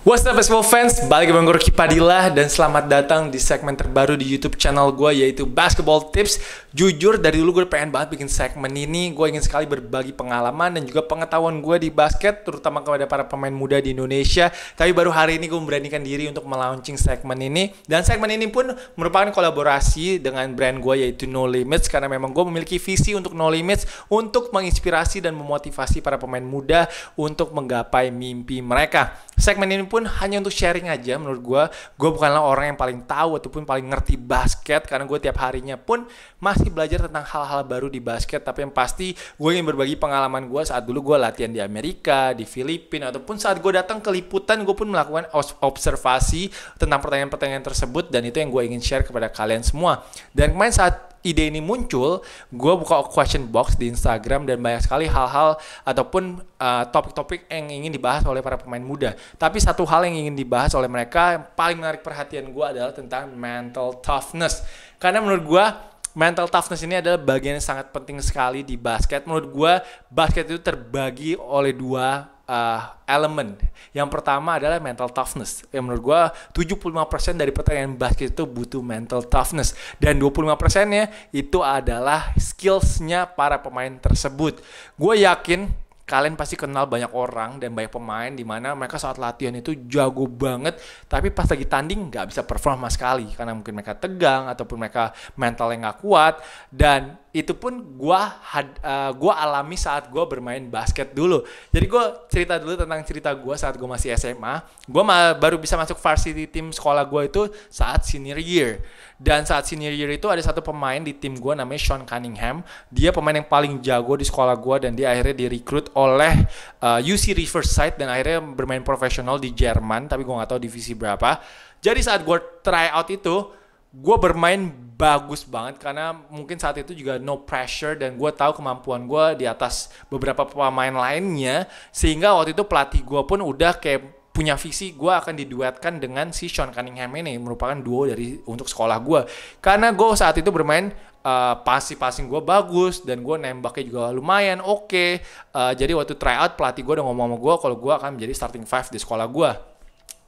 What's up basketball fans, balik ke Bang Gorky Padilla dan selamat datang di segmen terbaru di YouTube channel gue yaitu Basketball Tips. Jujur dari dulu gue pengen banget bikin segmen ini, gue ingin sekali berbagi pengalaman dan juga pengetahuan gue di basket terutama kepada para pemain muda di Indonesia. Tapi baru hari ini gue memberanikan diri untuk melaunching segmen ini dan segmen ini pun merupakan kolaborasi dengan brand gue yaitu No Limits karena memang gue memiliki visi untuk No Limits untuk menginspirasi dan memotivasi para pemain muda untuk menggapai mimpi mereka. Segmen ini pun hanya untuk sharing aja menurut gue. Gue bukanlah orang yang paling tahu ataupun paling ngerti basket karena gue tiap harinya pun masih belajar tentang hal-hal baru di basket. Tapi yang pasti gue ingin berbagi pengalaman gue saat dulu gue latihan di Amerika, di Filipina ataupun saat gue datang ke liputan gue pun melakukan observasi tentang pertanyaan-pertanyaan tersebut dan itu yang gue ingin share kepada kalian semua. Dan kemarin saat ide ini muncul, gue buka question box di Instagram dan banyak sekali hal-hal ataupun uh, topik-topik uh, yang ingin dibahas oleh para pemain muda. Tapi satu hal yang ingin dibahas oleh mereka yang paling menarik perhatian gue adalah tentang mental toughness. Karena menurut gue mental toughness ini adalah bagian yang sangat penting sekali di basket. Menurut gue basket itu terbagi oleh dua uh, elemen. Yang pertama adalah mental toughness. Yang menurut gue 75% dari pertandingan basket itu butuh mental toughness. Dan 25%-nya itu adalah skillsnya para pemain tersebut. Gue yakin kalian pasti kenal banyak orang dan banyak pemain di mana mereka saat latihan itu jago banget tapi pas lagi tanding nggak bisa perform sama sekali karena mungkin mereka tegang ataupun mereka mentalnya nggak kuat dan itu pun gue uh, gua alami saat gue bermain basket dulu. Jadi gue cerita dulu tentang cerita gue saat gue masih SMA. Gue baru bisa masuk varsity tim sekolah gue itu saat senior year. Dan saat senior year itu ada satu pemain di tim gue namanya Sean Cunningham. Dia pemain yang paling jago di sekolah gue dan dia akhirnya direkrut oleh uh, UC Riverside dan akhirnya bermain profesional di Jerman. Tapi gue nggak tahu divisi berapa. Jadi saat gue try out itu gue bermain bagus banget karena mungkin saat itu juga no pressure dan gue tahu kemampuan gue di atas beberapa pemain lainnya. Sehingga waktu itu pelatih gue pun udah kayak punya visi gue akan diduetkan dengan si Sean Cunningham ini merupakan duo dari untuk sekolah gue karena gue saat itu bermain uh, passing-passing gue bagus dan gue nembaknya juga lumayan oke. Okay. uh, jadi waktu tryout pelatih gue udah ngomong sama gue kalau gue akan menjadi starting five di sekolah gue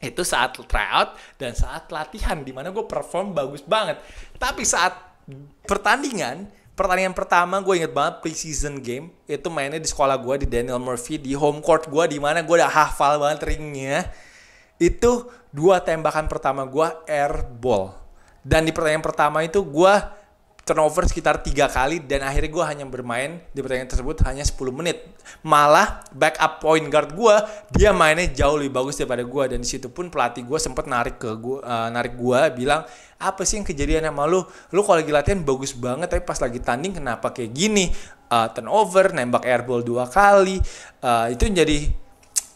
itu saat tryout dan saat latihan di mana gue perform bagus banget. Tapi saat pertandingan pertandingan pertama gue inget banget preseason game itu mainnya di sekolah gue di Daniel Murphy di home court gue di mana gue udah hafal banget ringnya. Itu dua tembakan pertama gue air ball. Dan di pertandingan pertama itu gue turnover sekitar tiga kali dan akhirnya gue hanya bermain di pertandingan tersebut hanya 10 menit. Malah backup point guard gue dia mainnya jauh lebih bagus daripada gue dan di situ pun pelatih gue sempet narik ke gue uh, narik gue bilang apa sih yang kejadian sama lu? Lu kalau lagi latihan bagus banget tapi pas lagi tanding kenapa kayak gini? Uh, turnover, nembak airball dua kali. Uh, itu jadi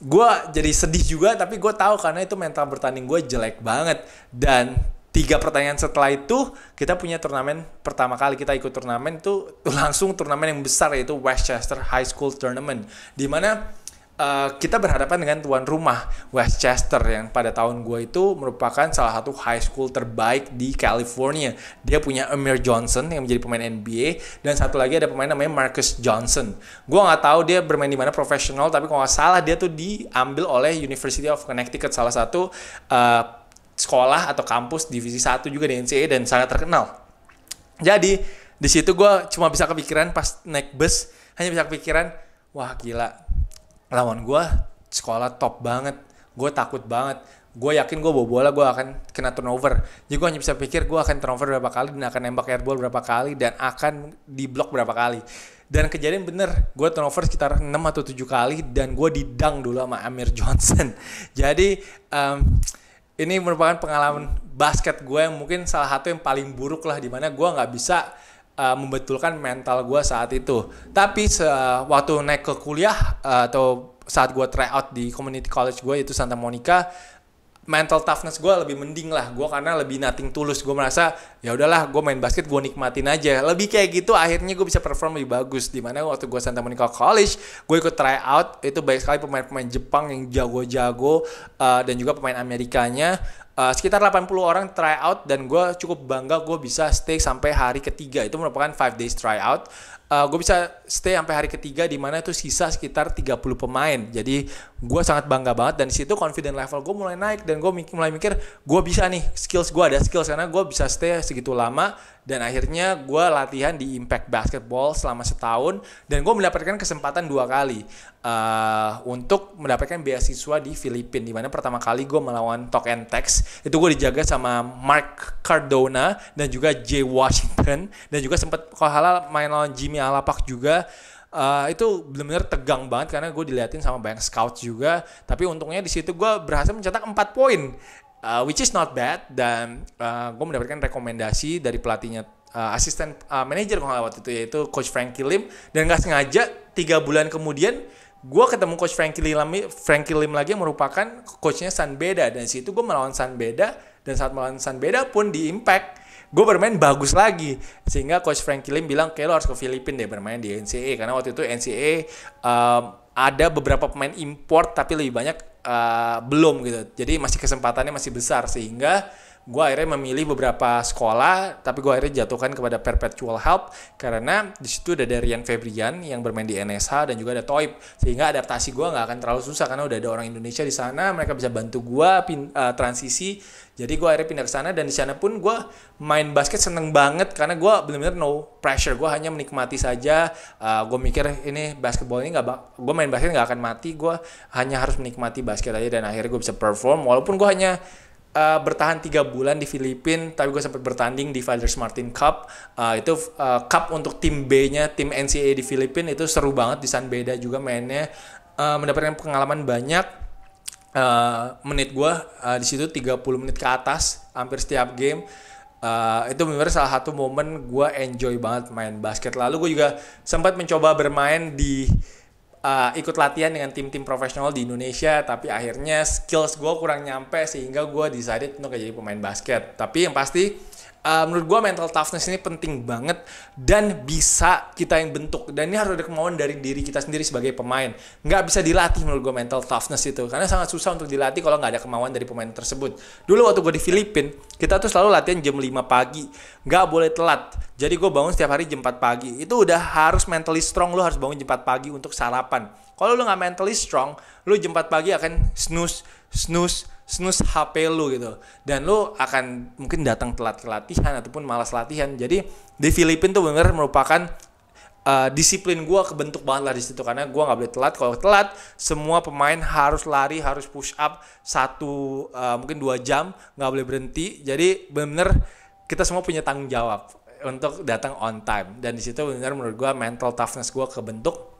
gue jadi sedih juga tapi gue tahu karena itu mental bertanding gue jelek banget dan tiga pertanyaan setelah itu kita punya turnamen pertama kali kita ikut turnamen itu langsung turnamen yang besar yaitu Westchester High School Tournament. Di mana uh, kita berhadapan dengan tuan rumah Westchester yang pada tahun gue itu merupakan salah satu high school terbaik di California. Dia punya Amir Johnson yang menjadi pemain NBA dan satu lagi ada pemain namanya Marcus Johnson. Gue nggak tahu dia bermain di mana profesional tapi kalau nggak salah dia tuh diambil oleh University of Connecticut salah satu uh, sekolah atau kampus divisi satu juga di NCAA dan sangat terkenal. Jadi di situ gue cuma bisa kepikiran pas naik bus hanya bisa kepikiran wah gila. Lawan gue sekolah top banget. Gue takut banget. Gue yakin gue bawa bola gue akan kena turnover. Jadi gue hanya bisa pikir gue akan turnover berapa kali dan akan nembak airball berapa kali dan akan di blok berapa kali. Dan kejadian bener gue turnover sekitar 6 atau 7 kali dan gue didang dulu sama Amir Johnson. Jadi um, ini merupakan pengalaman basket gue yang mungkin salah satu yang paling buruk lah di mana gue nggak bisa uh, membetulkan mental gue saat itu. Tapi se- waktu naik ke kuliah uh, atau saat gue try out di community college gue itu Santa Monica, mental toughness gue lebih mending lah. Gue karena lebih nating tulus. Gue merasa ya udahlah gue main basket gue nikmatin aja. Lebih kayak gitu akhirnya gue bisa perform lebih bagus. Di mana waktu gue Santa Monica College gue ikut try out itu banyak sekali pemain-pemain Jepang yang jago-jago uh, dan juga pemain Amerikanya uh, sekitar 80 orang try out dan gue cukup bangga gue bisa stay sampai hari ketiga. Itu merupakan 5 days try out. Uh, gue bisa stay sampai hari ketiga di mana itu sisa sekitar 30 pemain. Jadi gue sangat bangga banget dan situ confident level gue mulai naik dan gue mulai mikir gue bisa nih skills gue ada skills karena gue bisa stay segitu lama dan akhirnya gue latihan di Impact Basketball selama setahun dan gue mendapatkan kesempatan dua kali uh, untuk mendapatkan beasiswa di Filipina di mana pertama kali gue melawan Talk and Text itu gue dijaga sama Mark Cardona dan juga Jay Washington. Dan juga sempat kalau halal main lawan Jimmy Alapak juga. Uh, itu benar-benar tegang banget karena gue diliatin sama banyak scout juga. Tapi untungnya di situ gue berhasil mencetak 4 poin uh, which is not bad. Dan uh, gue mendapatkan rekomendasi dari pelatihnya uh, asisten uh, manajer kalau waktu itu yaitu coach Frankie Lim. Dan nggak sengaja tiga bulan kemudian gue ketemu coach Frankie Lim, Frankie Lim lagi yang merupakan coachnya San Beda. Dan situ gue melawan San Beda. Dan saat melawan San Beda pun di Impact gue bermain bagus lagi. Sehingga coach Frankie Lim bilang kayak lo harus ke Filipina deh bermain di NCAA karena waktu itu NCAA um, ada beberapa pemain import tapi lebih banyak uh, belum gitu. Jadi masih kesempatannya masih besar. Sehingga gue akhirnya memilih beberapa sekolah tapi gue akhirnya jatuhkan kepada perpetual help karena di situ ada Darian Febrian yang bermain di NSH dan juga ada Toib. Sehingga adaptasi gue nggak akan terlalu susah karena udah ada orang Indonesia di sana mereka bisa bantu gue uh, transisi. Jadi gue akhirnya pindah ke sana dan di sana pun gue main basket seneng banget karena gue benar-benar no pressure. Gue hanya menikmati saja uh, gue mikir ini basketball ini nggak gue main basket nggak akan mati. Gue hanya harus menikmati basket aja dan akhirnya gue bisa perform. Walaupun gue hanya uh, bertahan tiga bulan di Filipina, tapi gue sempat bertanding di Fathers Martin Cup. Uh, itu uh, cup untuk tim B-nya, tim NCAA di Filipina itu seru banget di San Beda juga mainnya. Uh, mendapatkan pengalaman banyak. Uh, menit gue uh, di situ 30 menit ke atas hampir setiap game. Uh, itu benar salah satu momen gue enjoy banget main basket. Lalu gue juga sempat mencoba bermain di uh, ikut latihan dengan tim-tim profesional di Indonesia tapi akhirnya skills gue kurang nyampe sehingga gue decided untuk jadi pemain basket. Tapi yang pasti uh, menurut gue mental toughness ini penting banget dan bisa kita yang bentuk. Dan ini harus ada kemauan dari diri kita sendiri sebagai pemain. Nggak bisa dilatih menurut gue mental toughness itu. Karena sangat susah untuk dilatih kalau nggak ada kemauan dari pemain tersebut. Dulu waktu gue di Filipina kita tuh selalu latihan jam 5 pagi. Nggak boleh telat. Jadi gue bangun setiap hari jam 4 pagi. Itu udah harus mentally strong. Lo harus bangun jam 4 pagi untuk sarapan. Kalau lo nggak mentally strong lo jam 4 pagi akan snooze snooze snooze HP lu gitu. Dan lu akan mungkin datang telat ke latihan ataupun malas latihan. Jadi di Filipina tuh bener merupakan uh, disiplin gue kebentuk banget lah di situ. Karena gue nggak boleh telat. Kalau telat semua pemain harus lari harus push up satu uh, mungkin dua jam nggak boleh berhenti. Jadi bener kita semua punya tanggung jawab untuk datang on time. Dan di situ benar menurut gue mental toughness gue kebentuk.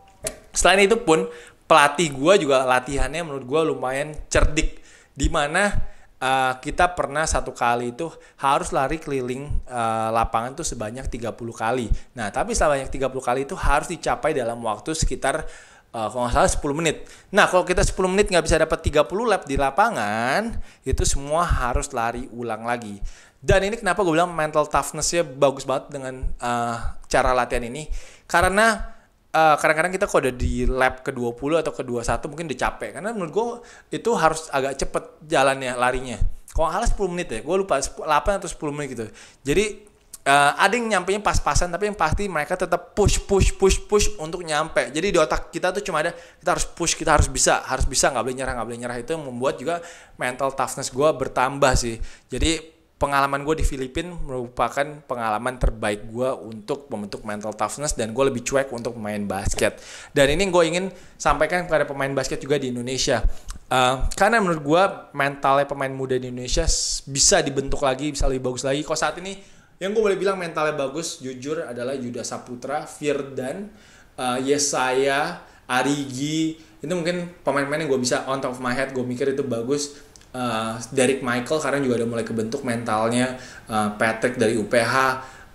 Selain itu pun pelatih gue juga latihannya menurut gue lumayan cerdik di mana uh, kita pernah satu kali itu harus lari keliling uh, lapangan tuh sebanyak 30 kali. Nah, tapi sebanyak 30 kali itu harus dicapai dalam waktu sekitar uh, kalau nggak salah 10 menit. Nah, kalau kita 10 menit nggak bisa dapat 30 lap di lapangan, itu semua harus lari ulang lagi. Dan ini kenapa gue bilang mental toughness-nya bagus banget dengan uh, cara latihan ini. Karena eh, kadang-kadang kita kalau udah di lap ke-20 atau ke-21 mungkin udah capek. Karena menurut gue itu harus agak cepet jalannya larinya. Kalau alas 10 menit ya. Gue lupa 8 atau 10 menit gitu. Jadi uh, ada yang nyampe nya pas-pasan tapi yang pasti mereka tetap push push push push untuk nyampe. Jadi di otak kita tuh cuma ada kita harus push kita harus bisa harus bisa nggak boleh nyerah nggak boleh nyerah. Itu yang membuat juga mental toughness gue bertambah sih. Jadi pengalaman gue di Filipina merupakan pengalaman terbaik gue untuk membentuk mental toughness dan gue lebih cuek untuk pemain basket. Dan ini gue ingin sampaikan kepada pemain basket juga di Indonesia. Uh, karena menurut gue mentalnya pemain muda di Indonesia bisa dibentuk lagi, bisa lebih bagus lagi. Kok saat ini yang gue boleh bilang mentalnya bagus, jujur adalah Yuda Saputra, Firdan, uh, Yesaya, Arigi. Itu mungkin pemain-pemain yang gue bisa on top of my head, gue mikir itu bagus uh, Derek Michael karena juga udah mulai kebentuk mentalnya. Uh, Patrick dari UPH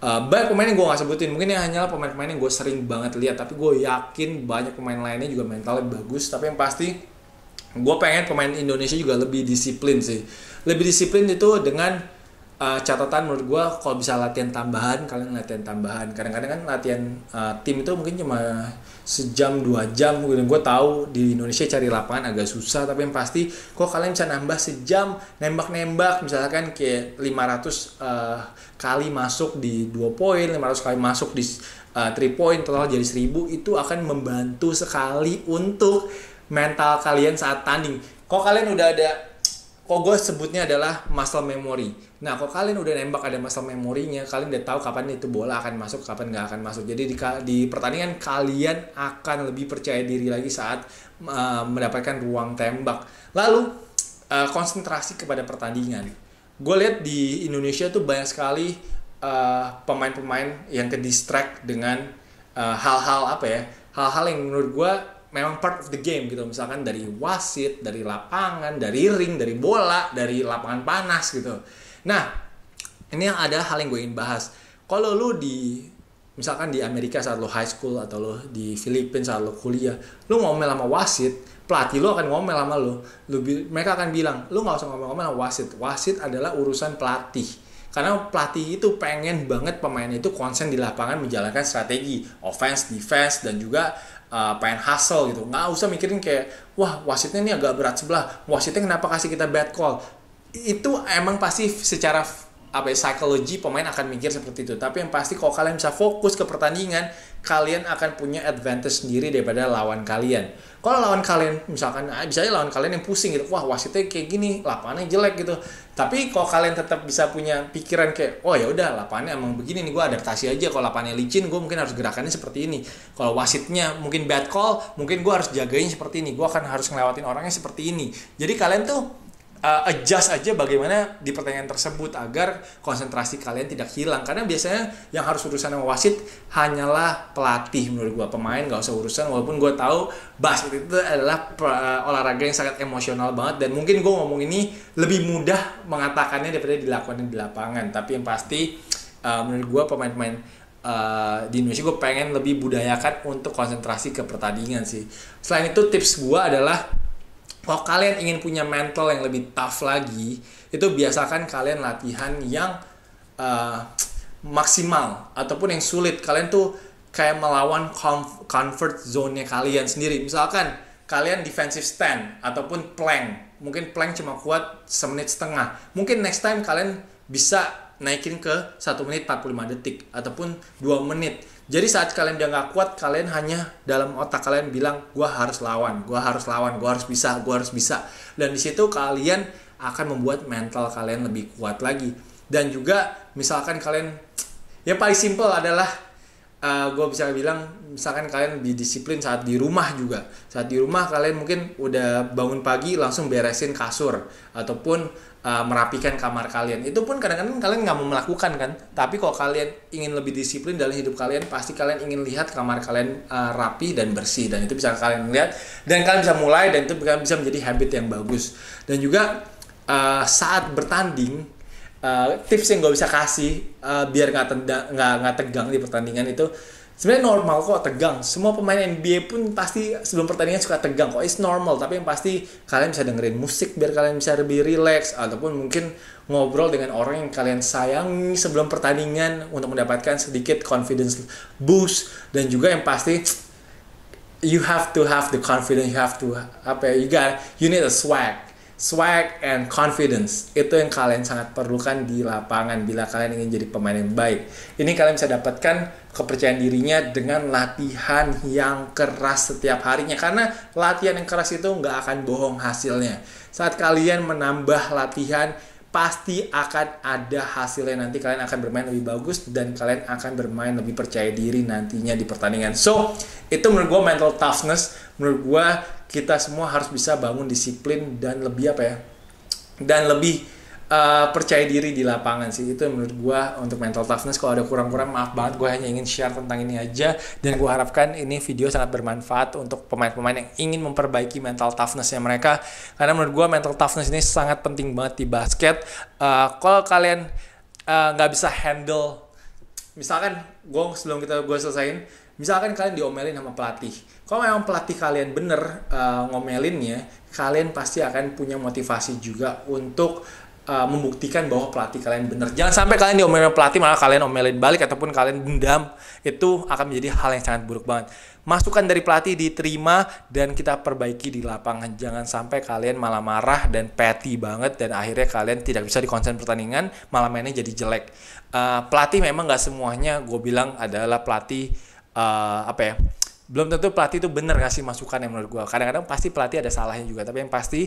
uh, banyak pemain yang gue gak sebutin. Mungkin yang hanyalah pemain-pemain yang gue sering banget lihat. Tapi gue yakin banyak pemain lainnya juga mentalnya bagus. Tapi yang pasti gue pengen pemain Indonesia juga lebih disiplin sih. Lebih disiplin itu dengan uh, catatan menurut gue kalau bisa latihan tambahan kalian latihan tambahan. Kadang-kadang kan latihan uh, tim itu mungkin cuma sejam dua jam gitu. Gue tahu di Indonesia cari lapangan agak susah tapi yang pasti kok kalian bisa nambah sejam nembak-nembak. Misalkan kayak 500 uh, kali masuk di dua poin 500 kali masuk di uh, three point total jadi 1000 itu akan membantu sekali untuk mental kalian saat tanding. Kok kalian udah ada kok gue sebutnya adalah muscle memory. Nah, kok kalian udah nembak ada muscle memorinya, kalian udah tahu kapan itu bola akan masuk, kapan nggak akan masuk. Jadi di, di pertandingan kalian akan lebih percaya diri lagi saat uh, mendapatkan ruang tembak. Lalu uh, konsentrasi kepada pertandingan. Gue lihat di Indonesia tuh banyak sekali uh, pemain-pemain yang ke distract dengan hal-hal uh, apa ya, hal-hal yang menurut gue memang part of the game gitu. Misalkan dari wasit dari lapangan dari ring dari bola dari lapangan panas gitu. Nah ini yang ada hal yang gue ingin bahas. Kalau lu di misalkan di Amerika saat lo high school atau lo di Filipina saat lo kuliah lo ngomel sama wasit pelatih lo akan ngomel sama lo, lo mereka akan bilang lo nggak usah ngomel-ngomel sama wasit. Wasit adalah urusan pelatih. Karena pelatih itu pengen banget pemain itu konsen di lapangan menjalankan strategi offense, defense dan juga uh, pengen hustle gitu. Nggak usah mikirin kayak wah wasitnya ini agak berat sebelah. Wasitnya kenapa kasih kita bad call? Itu emang pasti secara apa ya, psikologi pemain akan mikir seperti itu. Tapi yang pasti kalau kalian bisa fokus ke pertandingan kalian akan punya advantage sendiri daripada lawan kalian. Kalau lawan kalian misalkan ah, bisa aja lawan kalian yang pusing gitu. Wah wasitnya kayak gini lapangannya jelek gitu. Tapi kalau kalian tetap bisa punya pikiran kayak oh ya udah lapangannya emang begini nih gue adaptasi aja. Kalau lapangannya licin gue mungkin harus gerakannya seperti ini. Kalau wasitnya mungkin bad call mungkin gue harus jagain seperti ini. Gue akan harus ngelewatin orangnya seperti ini. Jadi kalian tuh uh, adjust aja bagaimana di pertandingan tersebut agar konsentrasi kalian tidak hilang. Karena biasanya yang harus urusan sama wasit hanyalah pelatih menurut gua. Pemain gak usah urusan walaupun gua tahu basket itu adalah uh, olahraga yang sangat emosional banget. Dan mungkin gua ngomong ini lebih mudah mengatakannya daripada dilakukan di lapangan. Tapi yang pasti uh, menurut gua pemain-pemain Uh, di Indonesia gue pengen lebih budayakan untuk konsentrasi ke pertandingan sih. Selain itu tips gue adalah kalau kalian ingin punya mental yang lebih tough lagi, itu biasakan kalian latihan yang uh, maksimal ataupun yang sulit. Kalian tuh kayak melawan comfort zone-nya kalian sendiri. Misalkan kalian defensive stand ataupun plank. Mungkin plank cuma kuat semenit setengah. Mungkin next time kalian bisa naikin ke 1 menit 45 detik ataupun 2 menit jadi saat kalian udah nggak kuat, kalian hanya dalam otak kalian bilang, gue harus lawan, gue harus lawan, gue harus bisa, gue harus bisa. Dan di situ kalian akan membuat mental kalian lebih kuat lagi. Dan juga misalkan kalian, yang paling simple adalah uh, eh, gue bisa bilang misalkan kalian lebih disiplin saat di rumah juga. Saat di rumah kalian mungkin udah bangun pagi langsung beresin kasur ataupun uh, merapikan kamar kalian. Itu pun kadang-kadang kalian nggak mau melakukan kan? Tapi kalau kalian ingin lebih disiplin dalam hidup kalian pasti kalian ingin lihat kamar kalian uh, rapi dan bersih. Dan itu bisa kalian lihat dan kalian bisa mulai dan itu bisa menjadi habit yang bagus. Dan juga uh, saat bertanding uh, tips yang gue bisa kasih uh, biar nggak nggak nggak tegang di pertandingan itu sebenarnya normal kok tegang. Semua pemain NBA pun pasti sebelum pertandingan suka tegang kok. It's normal tapi yang pasti kalian bisa dengerin musik biar kalian bisa lebih relax ataupun mungkin ngobrol dengan orang yang kalian sayangi sebelum pertandingan untuk mendapatkan sedikit confidence boost. Dan juga yang pasti you have to have the confidence you have to apa ya you got you need a swag swag and confidence itu yang kalian sangat perlukan di lapangan bila kalian ingin jadi pemain yang baik. Ini kalian bisa dapatkan kepercayaan dirinya dengan latihan yang keras setiap harinya karena latihan yang keras itu nggak akan bohong hasilnya. Saat kalian menambah latihan pasti akan ada hasilnya nanti kalian akan bermain lebih bagus dan kalian akan bermain lebih percaya diri nantinya di pertandingan. So, itu menurut gue mental toughness, menurut gue kita semua harus bisa bangun disiplin dan lebih apa ya? Dan lebih uh, percaya diri di lapangan sih. Itu menurut gue untuk mental toughness. Kalau ada kurang-kurang maaf banget gue hanya ingin share tentang ini aja. Dan gue harapkan ini video sangat bermanfaat untuk pemain-pemain yang ingin memperbaiki mental toughnessnya mereka. Karena menurut gue mental toughness ini sangat penting banget di basket. Uh, kalau kalian eh, nggak uh, bisa handle misalkan gue sebelum kita gue selesaiin misalkan kalian diomelin sama pelatih kalau memang pelatih kalian bener uh, ngomelinnya kalian pasti akan punya motivasi juga untuk uh, membuktikan bahwa pelatih kalian benar. Jangan sampai kalian diomelin pelatih malah kalian omelin balik ataupun kalian dendam. Itu akan menjadi hal yang sangat buruk banget. Masukan dari pelatih diterima dan kita perbaiki di lapangan. Jangan sampai kalian malah marah dan petty banget dan akhirnya kalian tidak bisa dikonsen pertandingan, malah mainnya jadi jelek. Uh, pelatih memang nggak semuanya gue bilang adalah pelatih uh, apa ya? Belum tentu pelatih itu bener ngasih masukan yang menurut gue kadang-kadang pasti pelatih ada salahnya juga tapi yang pasti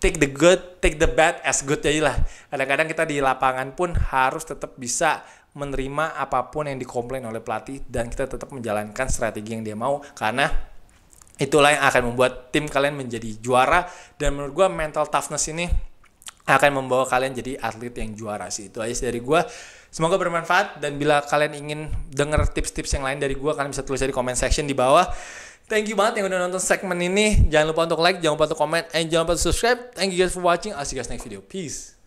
take the good take the bad as good aja lah. Kadang-kadang kita di lapangan pun harus tetap bisa menerima apa pun yang dikomplain oleh pelatih dan kita tetap menjalankan strategi yang dia mau. Karena itulah yang akan membuat tim kalian menjadi juara dan menurut gue mental toughness ini akan membawa kalian jadi atlet yang juara sih. Itu aja dari gue Semoga bermanfaat dan bila kalian ingin denger tips-tips yang lain dari gue kalian bisa tulis di comment section di bawah. Thank you banget yang udah nonton segmen ini. Jangan lupa untuk like, jangan lupa untuk comment, and jangan lupa untuk subscribe. Thank you guys for watching. I'll see you guys next video. Peace.